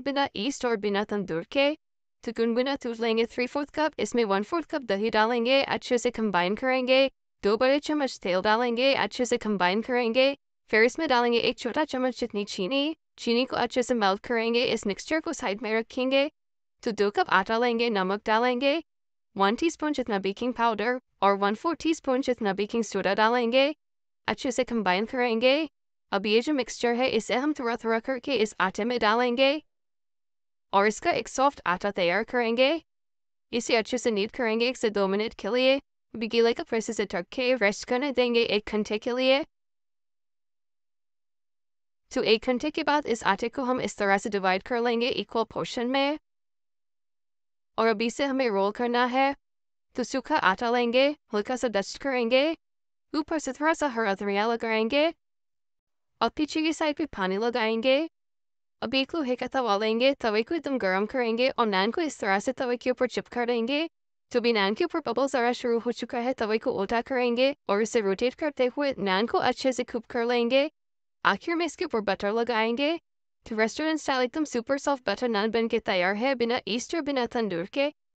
बिना ईस्ट और बिना तंदूर के तो गुनगुना दूध लेंगे थ्री फोर्थ कप इसमें वन फोर्थ कप दही डालेंगे अच्छे से कंबाइन करेंगे दो बड़े चम्मच तेल डालेंगे अच्छे से कंबाइन करेंगे फिर इसमें डालेंगे एक छोटा चम्मच जितनी चीनी चीनी को अच्छे से मेल्ट करेंगे इस मिक्सचर को साइड में रखेंगे तो दो कप आटा लेंगे नमक डालेंगे वन टीस्पून जितना बेकिंग पाउडर और वन फोर टीस्पून जितना बेकिंग सोडा डालेंगे अच्छे से कंबाइन करेंगे अब ये जो मिक्सचर है, इसे हम थोड़ा थोड़ा करके इस आटे में डालेंगे। और इसका एक सॉफ्ट आटा तैयार करेंगे। इसे अच्छे से नीट करेंगे एक से दो मिनट के लिए। बिगीले का कपड़े से ढक के रेस्ट करने देंगे एक घंटे के लिए। तो एक घंटे के बाद इस आटे को हम इस तरह से डिवाइड कर लेंगे इक्वल पोर्शन में। और अभी से हमें रोल करना है। तो सूखा आटा लेंगे, हल्का सा डस्ट करेंगे। ऊपर से थोड़ा सा हरा धनिया लगाएँगे। और पीछे की साइड पे पानी लगाएँगे, अब एक लोहे का तवा लेंगे, तवे को एकदम गर्म करेंगे और नान को इस तरह से तवे के ऊपर चिपका देंगे। तो भी नान के ऊपर बबल ज़रा शुरू हो चुका है, तवे को उल्टा करेंगे और इसे रोटेट करते हुए नान को अच्छे से खूब कर लेंगे। आखिर में इसके ऊपर बटर लगाएँगे। तो रेस्टोरेंट स्टाइल एकदम सुपर सॉफ्ट बटर नान बन के तैयार है, बिना ईस्ट और बिना तंदूर के।